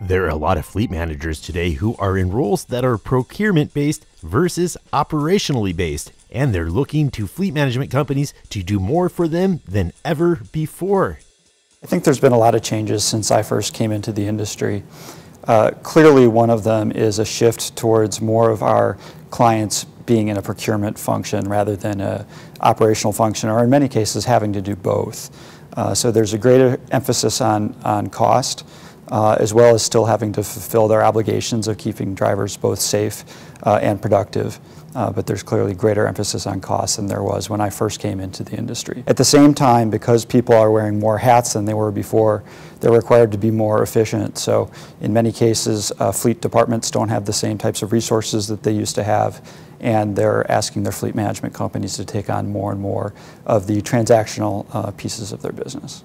There are a lot of fleet managers today who are in roles that are procurement based versus operationally based, and they're looking to fleet management companies to do more for them than ever before. I think there's been a lot of changes since I first came into the industry. Uh, clearly, one of them is a shift towards more of our clients being in a procurement function rather than an operational function, or in many cases, having to do both. Uh, so there's a greater emphasis on, on cost uh, as well as still having to fulfill their obligations of keeping drivers both safe uh, and productive. Uh, but there's clearly greater emphasis on cost than there was when I first came into the industry. At the same time, because people are wearing more hats than they were before, they're required to be more efficient. So in many cases, uh, fleet departments don't have the same types of resources that they used to have, and they're asking their fleet management companies to take on more and more of the transactional uh, pieces of their business.